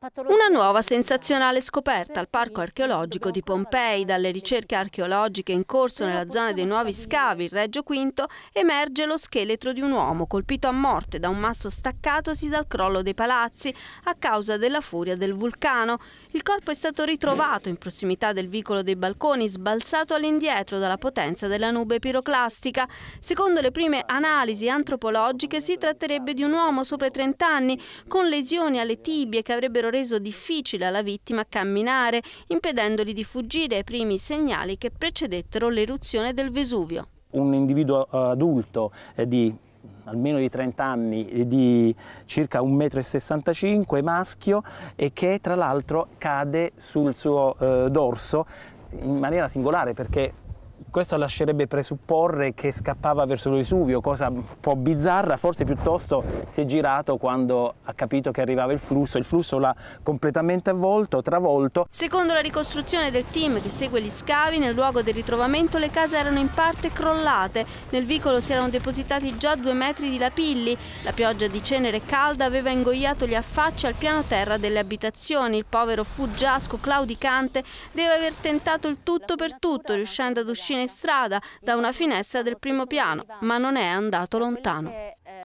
Una nuova sensazionale scoperta al Parco archeologico di Pompei. Dalle ricerche archeologiche in corso nella zona dei nuovi scavi, il Reggio V, emerge lo scheletro di un uomo colpito a morte da un masso staccatosi dal crollo dei palazzi a causa della furia del vulcano. Il corpo è stato ritrovato in prossimità del vicolo dei balconi, sbalzato all'indietro dalla potenza della nube piroclastica. Secondo le prime analisi antropologiche si tratterebbe di un uomo sopra i 30 anni con lesioni alle tibie che avrebbero reso difficile alla vittima camminare, impedendogli di fuggire ai primi segnali che precedettero l'eruzione del Vesuvio. Un individuo eh, adulto eh, di almeno di 30 anni, di circa 1,65 m, maschio, e che tra l'altro cade sul suo eh, dorso in maniera singolare perché questo lascerebbe presupporre che scappava verso il cosa un po' bizzarra, forse piuttosto si è girato quando ha capito che arrivava il flusso, il flusso l'ha completamente avvolto, travolto. Secondo la ricostruzione del team che segue gli scavi, nel luogo del ritrovamento le case erano in parte crollate, nel vicolo si erano depositati già due metri di lapilli, la pioggia di cenere calda aveva ingoiato gli affacci al piano terra delle abitazioni, il povero fuggiasco claudicante deve aver tentato il tutto per tutto, riuscendo ad uscire in strada da una finestra del primo piano, ma non è andato lontano.